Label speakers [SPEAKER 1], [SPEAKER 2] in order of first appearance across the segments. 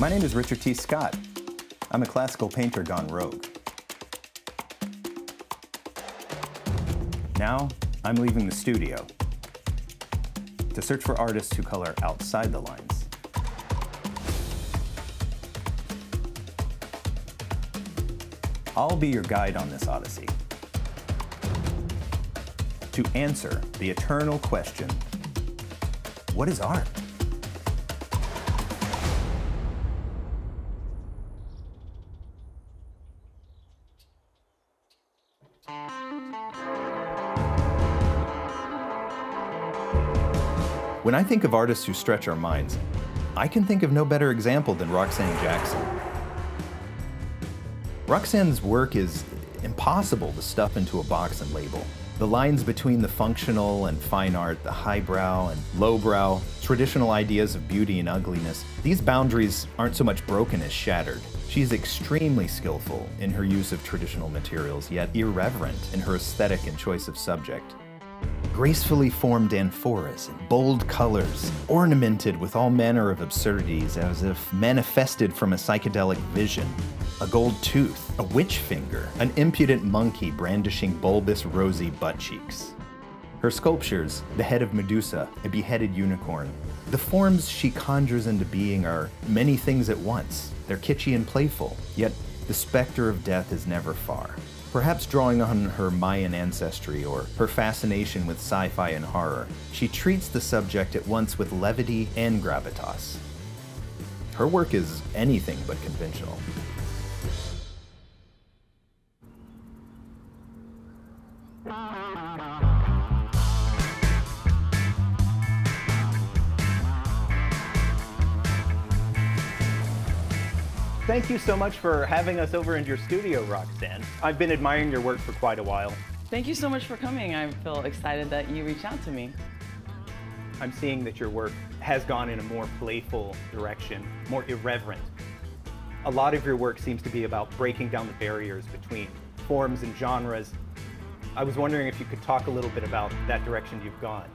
[SPEAKER 1] My name is Richard T. Scott. I'm a classical painter gone rogue. Now, I'm leaving the studio to search for artists who color outside the lines. I'll be your guide on this odyssey to answer the eternal question, what is art? When I think of artists who stretch our minds, I can think of no better example than Roxanne Jackson. Roxanne's work is impossible to stuff into a box and label. The lines between the functional and fine art, the highbrow and lowbrow, traditional ideas of beauty and ugliness, these boundaries aren't so much broken as shattered. She's extremely skillful in her use of traditional materials, yet irreverent in her aesthetic and choice of subject. Gracefully formed amphoras in bold colors, ornamented with all manner of absurdities as if manifested from a psychedelic vision. A gold tooth, a witch finger, an impudent monkey brandishing bulbous rosy butt cheeks. Her sculptures, the head of Medusa, a beheaded unicorn. The forms she conjures into being are many things at once. They're kitschy and playful, yet the specter of death is never far perhaps drawing on her Mayan ancestry or her fascination with sci fi and horror, she treats the subject at once with levity and gravitas. Her work is anything but conventional.
[SPEAKER 2] Thank you so much for having us over in your studio, Roxanne. I've been admiring your work for quite a while.
[SPEAKER 3] Thank you so much for coming. I feel excited that you reached out to me.
[SPEAKER 2] I'm seeing that your work has gone in a more playful direction, more irreverent. A lot of your work seems to be about breaking down the barriers between forms and genres. I was wondering if you could talk a little bit about that direction you've gone.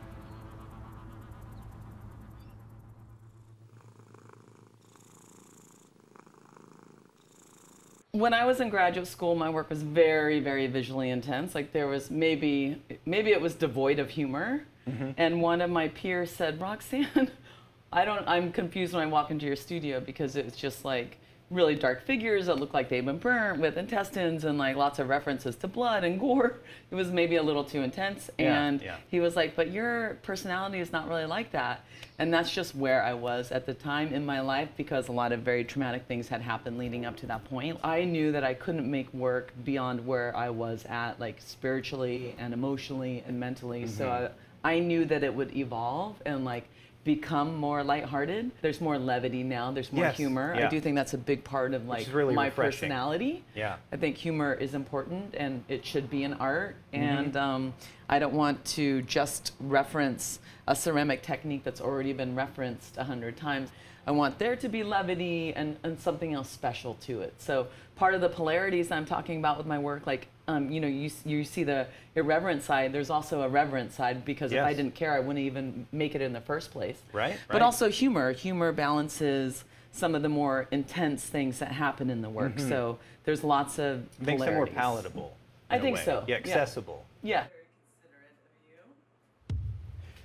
[SPEAKER 3] When I was in graduate school, my work was very, very visually intense. Like there was maybe, maybe it was devoid of humor. Mm-hmm. And one of my peers said, Roxanne, I don't, I'm confused when I walk into your studio because it's just like, really dark figures that look like they've been burnt with intestines and like lots of references to blood and gore. It was maybe a little too intense. And yeah, yeah. he was like, but your personality is not really like that. And that's just where I was at the time in my life because a lot of very traumatic things had happened leading up to that point. I knew that I couldn't make work beyond where I was at, like spiritually and emotionally and mentally. Mm-hmm. So I, I knew that it would evolve and like become more lighthearted. There's more levity now. There's more yes, humor. Yeah. I do think that's a big part of like really my refreshing. personality.
[SPEAKER 2] Yeah.
[SPEAKER 3] I think humor is important and it should be an art. Mm-hmm. And um, I don't want to just reference a ceramic technique that's already been referenced a hundred times. I want there to be levity and, and something else special to it. So part of the polarities I'm talking about with my work, like um, you know, you you see the irreverent side. There's also a reverent side because yes. if I didn't care, I wouldn't even make it in the first place.
[SPEAKER 2] Right. right.
[SPEAKER 3] But also humor. Humor balances some of the more intense things that happen in the work. Mm-hmm. So there's lots of
[SPEAKER 2] makes it more palatable.
[SPEAKER 3] I think so.
[SPEAKER 2] Yeah, accessible.
[SPEAKER 3] Yeah.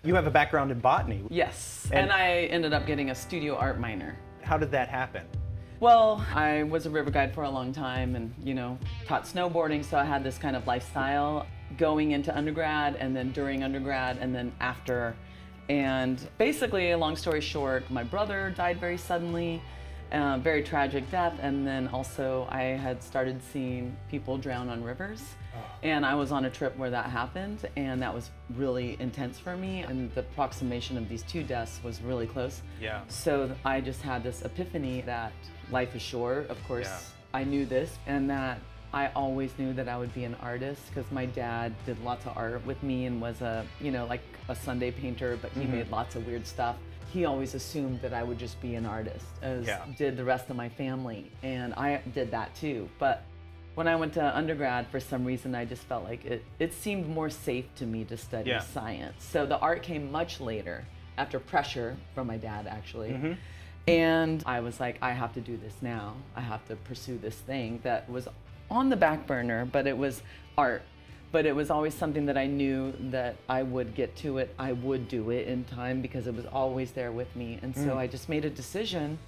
[SPEAKER 2] You have a background in botany.
[SPEAKER 3] Yes, and, and I ended up getting a studio art minor.
[SPEAKER 2] How did that happen?
[SPEAKER 3] Well, I was a river guide for a long time and, you know, taught snowboarding, so I had this kind of lifestyle going into undergrad and then during undergrad and then after. And basically, long story short, my brother died very suddenly, uh, very tragic death, and then also I had started seeing people drown on rivers. And I was on a trip where that happened, and that was really intense for me. And the approximation of these two deaths was really close.
[SPEAKER 2] Yeah.
[SPEAKER 3] So I just had this epiphany that life is short. Of course, yeah. I knew this, and that I always knew that I would be an artist because my dad did lots of art with me and was a, you know, like a Sunday painter, but he mm-hmm. made lots of weird stuff. He always assumed that I would just be an artist, as yeah. did the rest of my family. And I did that too. But when I went to undergrad, for some reason, I just felt like it, it seemed more safe to me to study yeah. science. So the art came much later, after pressure from my dad, actually. Mm-hmm. And I was like, I have to do this now. I have to pursue this thing that was on the back burner, but it was art. But it was always something that I knew that I would get to it. I would do it in time because it was always there with me. And so I just made a decision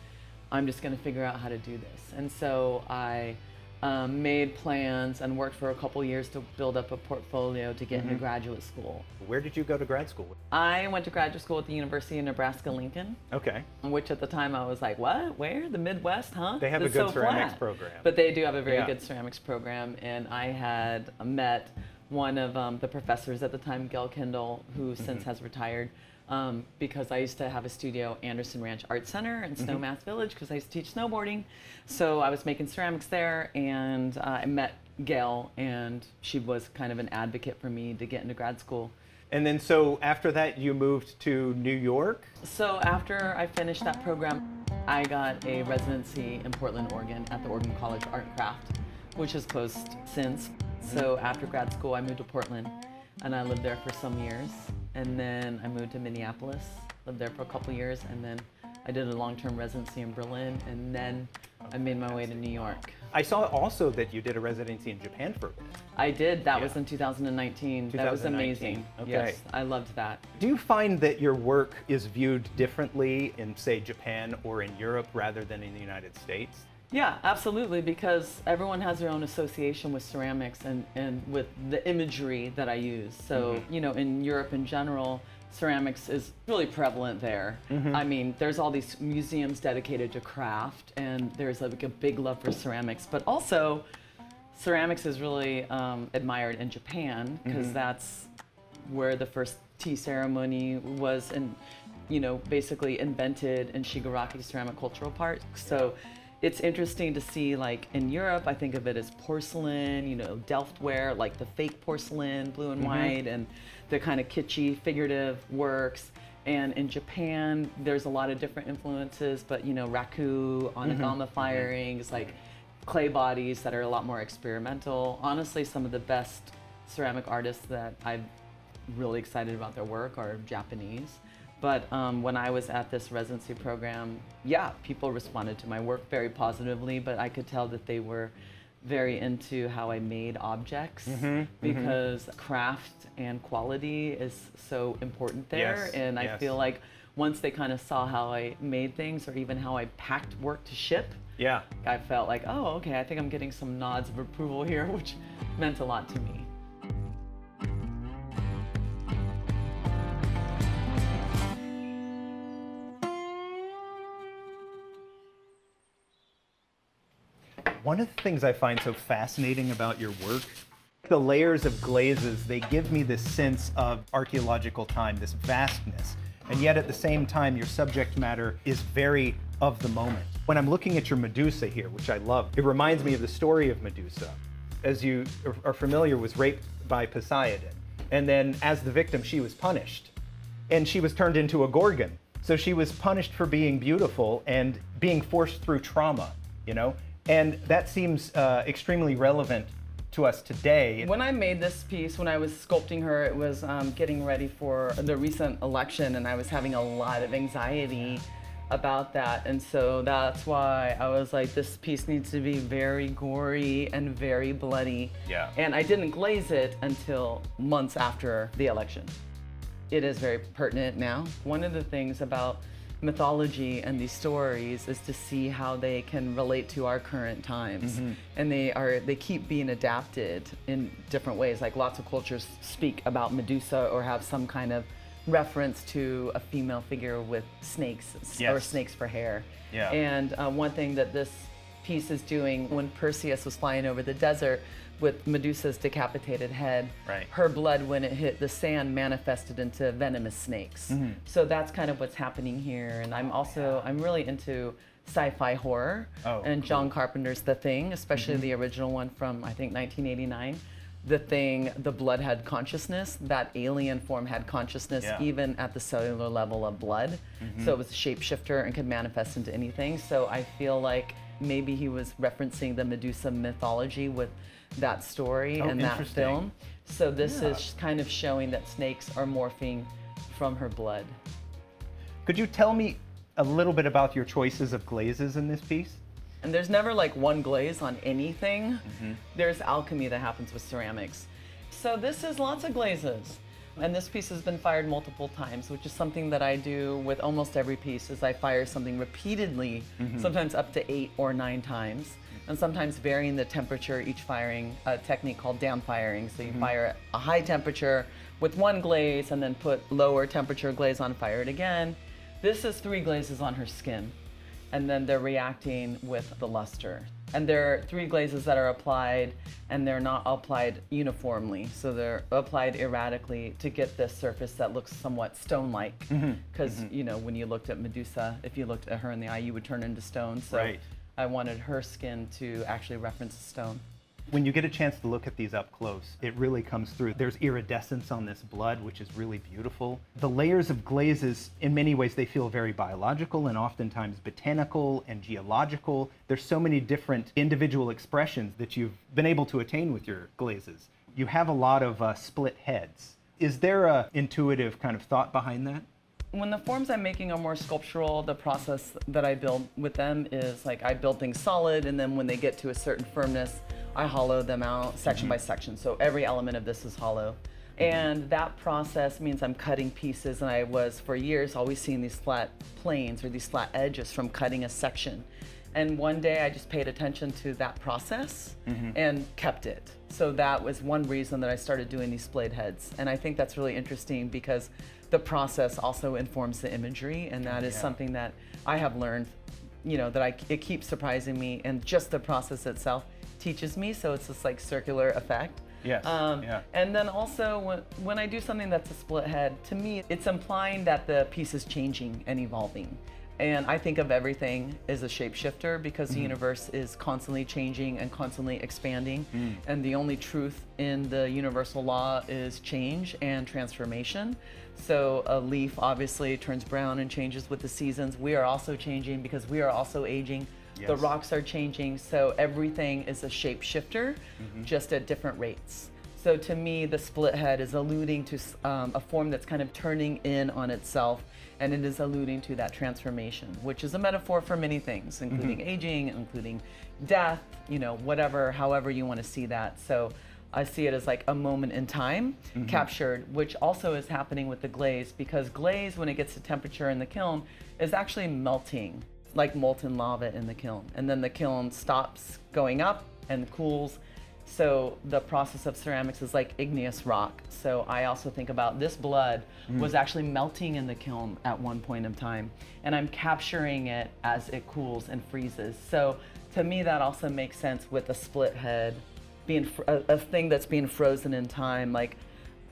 [SPEAKER 3] I'm just going to figure out how to do this. And so I um, made plans and worked for a couple years to build up a portfolio to get into graduate school.
[SPEAKER 1] Where did you go to grad school?
[SPEAKER 3] I went to graduate school at the University of Nebraska Lincoln,
[SPEAKER 1] Okay.
[SPEAKER 3] which at the time I was like, what? Where? The Midwest, huh?
[SPEAKER 1] They have a good
[SPEAKER 3] so
[SPEAKER 1] ceramics
[SPEAKER 3] flat."
[SPEAKER 1] program.
[SPEAKER 3] But they do have a very
[SPEAKER 1] Yeah.
[SPEAKER 3] good ceramics program. And I had met one of um, the professors at the time, Gail Kendall, who
[SPEAKER 1] Mm-hmm.
[SPEAKER 3] since has retired. Um, because I used to have a studio, Anderson Ranch Art Center in
[SPEAKER 1] Mm-hmm.
[SPEAKER 3] Snowmass Village, because I used to teach snowboarding. So I was making ceramics there, and uh, I met Gail, and she was kind of an advocate for me to get into grad school.
[SPEAKER 1] And then so after that, you moved to New York.
[SPEAKER 3] So after I finished that program, I got a residency in Portland, Oregon at the Oregon College of Art and Craft, which has closed since. So after grad school, I moved to Portland and I lived there for some years. And then I moved to Minneapolis, lived there for a couple years, and then I did a long-term residency in Berlin, and then I made my way to New York.
[SPEAKER 1] I saw also that you did a residency in Japan for a bit.
[SPEAKER 3] I did. That was in 2019. 2019. That was amazing.
[SPEAKER 1] Okay.
[SPEAKER 3] Yes, I loved that.
[SPEAKER 1] Do you find that your work is viewed differently in, say, Japan or in Europe rather than in the United States?
[SPEAKER 3] Yeah, absolutely, because everyone has their own association with ceramics and, and with the imagery that I use. So, mm-hmm. you know, in Europe in general, ceramics is really prevalent there. Mm-hmm. I mean, there's all these museums dedicated to craft, and there's like a big love for ceramics, but also ceramics is really um, admired in Japan because mm-hmm. that's where the first tea ceremony was and you know basically invented in Shigaraki Ceramic Cultural Park. So it's interesting to see like in Europe I think of it as porcelain, you know, Delftware, like the fake porcelain, blue and mm-hmm. white and the kind of kitschy figurative works. And in Japan, there's a lot of different influences, but you know, raku, mm-hmm. anagama mm-hmm. firings, like clay bodies that are a lot more experimental. Honestly, some of the best ceramic artists that I'm really excited about their work are Japanese. But um, when I was at this residency program, yeah, people responded to my work very positively, but I could tell that they were very into how I made objects because craft and quality is so important there.
[SPEAKER 1] Yes,
[SPEAKER 3] and I
[SPEAKER 1] yes.
[SPEAKER 3] feel like once they kind of saw how I made things or even how I packed work to ship,
[SPEAKER 1] Yeah.
[SPEAKER 3] I felt like, oh, okay, I think I'm getting some nods of approval here, which meant a lot to me.
[SPEAKER 1] One of the things I find so fascinating about your work, the layers of glazes, they give me this sense of archaeological time, this vastness. And yet at the same time, your subject matter is very of the moment. When I'm looking at your Medusa here, which I love, it reminds me of the story of Medusa. As you are- familiar, was raped by Poseidon. And then as the victim, she was punished. And she was turned into a Gorgon. So she was punished for being beautiful and being forced through trauma, you know? And that seems uh, extremely relevant to us today.
[SPEAKER 3] When I made this piece, when I was sculpting her, it was um, getting ready for the recent election, and I was having a lot of anxiety about that. And so that's why I was like, this piece needs to be very gory and very bloody.
[SPEAKER 1] Yeah.
[SPEAKER 3] And I didn't glaze it until months after the election. It is very pertinent now. One of the things about mythology and these stories is to see how they can relate to our current times. And they are they keep being adapted in different ways. Like lots of cultures speak about medusa or have some kind of reference to a female figure with snakes s- or snakes for hair.
[SPEAKER 1] Yeah.
[SPEAKER 3] and uh, one thing that this piece is doing when perseus was flying over the desert with medusa's decapitated head
[SPEAKER 1] Right.
[SPEAKER 3] her blood when it hit the sand manifested into venomous snakes.
[SPEAKER 1] Mm-hmm.
[SPEAKER 3] So that's kind of what's happening here. And I'm also I'm really into sci-fi horror
[SPEAKER 1] Oh,
[SPEAKER 3] and John Carpenter's The Thing, especially the original one from I think 1989. The Thing, the blood had consciousness. That alien form had consciousness
[SPEAKER 1] Yeah.
[SPEAKER 3] even at the cellular level of blood. So it was a shapeshifter and could manifest into anything. So I feel like maybe he was referencing the Medusa mythology with that story
[SPEAKER 1] Oh,
[SPEAKER 3] and that film. So this
[SPEAKER 1] Yeah.
[SPEAKER 3] is kind of showing that snakes are morphing from her blood.
[SPEAKER 1] Could you tell me a little bit about your choices of glazes in this piece?
[SPEAKER 3] And there's never like one glaze on anything. Mm-hmm. There's alchemy that happens with ceramics. So this is lots of glazes. And this piece has been fired multiple times, which is something that I do with almost every piece is I fire something repeatedly, mm-hmm. sometimes up to eight or nine times. And sometimes varying the temperature each firing, a technique called down firing. So you mm-hmm. fire at a high temperature with one glaze and then put lower temperature glaze on, fire it again. This is three glazes on her skin and then they're reacting with the luster. And there are three glazes that are applied, and they're not applied uniformly. So they're applied erratically to get this surface that looks somewhat stone-like. Mm-hmm. Because mm-hmm. you know, when you looked at Medusa, if you looked at her in the eye, you would turn into stone. So
[SPEAKER 1] Right.
[SPEAKER 3] I wanted her skin to actually reference stone.
[SPEAKER 1] When you get a chance to look at these up close, it really comes through. There's iridescence on this blood, which is really beautiful. The layers of glazes, in many ways, they feel very biological and oftentimes botanical and geological. There's so many different individual expressions that you've been able to attain with your glazes. You have a lot of uh, split heads. Is there a intuitive kind of thought behind that?
[SPEAKER 3] When the forms I'm making are more sculptural, the process that I build with them is like I build things solid, and then when they get to a certain firmness, I hollow them out section by mm-hmm. section. So every element of this is hollow. Mm-hmm. And that process means I'm cutting pieces, and I was for years always seeing these flat planes or these flat edges from cutting a section. And one day I just paid attention to that process mm-hmm. and kept it. So that was one reason that I started doing these splayed heads. And I think that's really interesting because the process also informs the imagery, and that is
[SPEAKER 1] Yeah.
[SPEAKER 3] something that I have learned, you know, that I, it keeps surprising me, and just the process itself teaches me. So it's this like circular effect.
[SPEAKER 1] Yes,
[SPEAKER 3] Um,
[SPEAKER 1] yeah.
[SPEAKER 3] And then also when, when I do something that's a split head, to me, it's implying that the piece is changing and evolving. And I think of everything as a shapeshifter because the mm-hmm. universe is constantly changing and constantly expanding. Mm. And the only truth in the universal law is change and transformation. So a leaf obviously turns brown and changes with the seasons. We are also changing because we are also aging. The rocks are changing. So everything is a shapeshifter, mm-hmm. just at different rates. So to me, the split head is alluding to um, a form that's kind of turning in on itself, and it is alluding to that transformation, which is a metaphor for many things, mm-hmm. including aging, including death, you know, whatever, however you want to see that. So I see it as like a moment in time mm-hmm. captured, which also is happening with the glaze because glaze, when it gets to temperature in the kiln, is actually melting like molten lava in the kiln. And then the kiln stops going up and cools. So the process of ceramics is like igneous rock. So I also think about this blood mm. was actually melting in the kiln at one point in time. And I'm capturing it as it cools and freezes. So to me, that also makes sense with a split head being fr- a, a thing that's being frozen in time. Like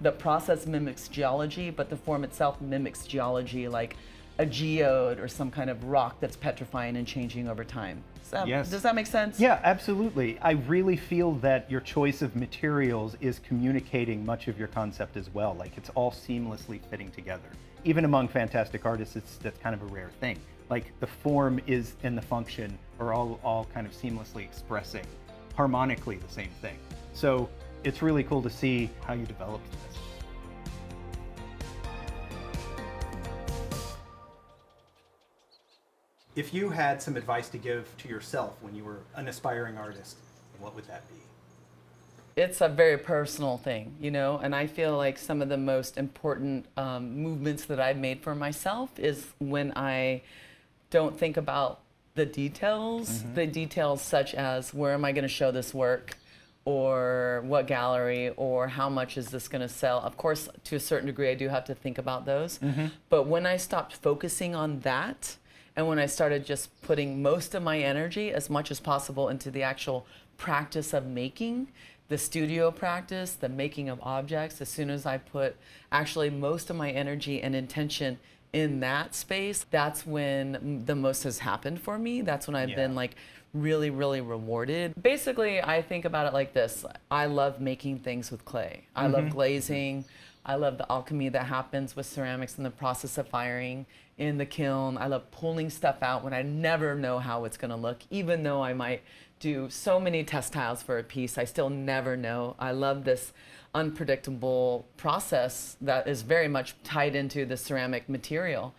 [SPEAKER 3] the process mimics geology, but the form itself mimics geology, like a geode or some kind of rock that's petrifying and changing over time. So,
[SPEAKER 1] Yes.
[SPEAKER 3] Does that make sense?
[SPEAKER 1] Yeah, absolutely. I really feel that your choice of materials is communicating much of your concept as well. Like it's all seamlessly fitting together. Even among fantastic artists, it's that's kind of a rare thing. Like the form is and the function are all all kind of seamlessly expressing harmonically the same thing. So it's really cool to see how you developed this. If you had some advice to give to yourself when you were an aspiring artist, what would that be?
[SPEAKER 3] It's a very personal thing, you know, and I feel like some of the most important um, movements that I've made for myself is when I don't think about the details, the details such as where am I going to show this work? Or what gallery, or how much is this going to sell? Of course, to a certain degree, I do have to think about those. But when I stopped focusing on that, and when I started just putting most of my energy, as much as possible, into the actual practice of making, the studio practice, the making of objects, as soon as I put actually most of my energy and intention in that space, that's when the most has happened for me. That's when I've
[SPEAKER 1] Yeah.
[SPEAKER 3] been like really, really rewarded. Basically, I think about it like this I love making things with clay, I love mm-hmm. glazing. I love the alchemy that happens with ceramics and the process of firing in the kiln. I love pulling stuff out when I never know how it's going to look, even though I might do so many test tiles for a piece. I still never know. I love this unpredictable process that is very much tied into the ceramic material.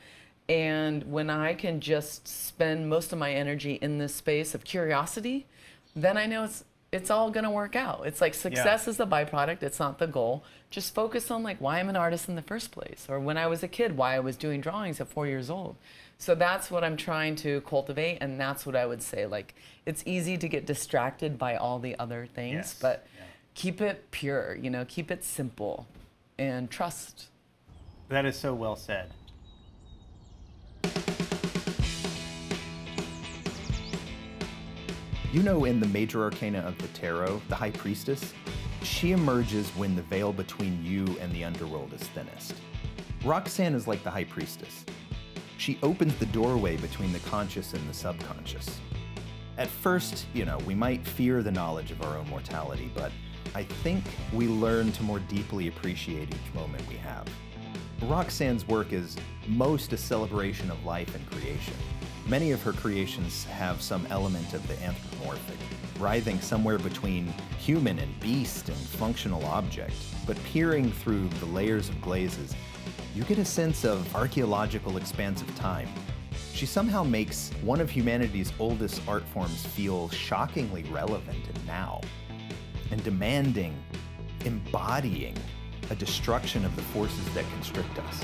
[SPEAKER 3] And when I can just spend most of my energy in this space of curiosity, then I know it's it's all going to work out. It's like success is the byproduct, it's not the goal. Just focus on like why I'm an artist in the first place or when I was a kid why I was doing drawings at 4 years old. So that's what I'm trying to cultivate and that's what I would say like it's easy to get distracted by all the other things,
[SPEAKER 4] Yes.
[SPEAKER 3] but
[SPEAKER 4] Yeah.
[SPEAKER 3] keep it pure, you know, keep it simple and trust.
[SPEAKER 4] That is so well said.
[SPEAKER 1] You know, in the major arcana of the tarot, the High Priestess, she emerges when the veil between you and the underworld is thinnest. Roxanne is like the High Priestess. She opens the doorway between the conscious and the subconscious. At first, you know, we might fear the knowledge of our own mortality, but I think we learn to more deeply appreciate each moment we have. Roxanne's work is most a celebration of life and creation. Many of her creations have some element of the anthropomorphic, writhing somewhere between human and beast and functional object. But peering through the layers of glazes, you get a sense of archaeological expanse of time. She somehow makes one of humanity's oldest art forms feel shockingly relevant and now, and demanding, embodying a destruction of the forces that constrict us.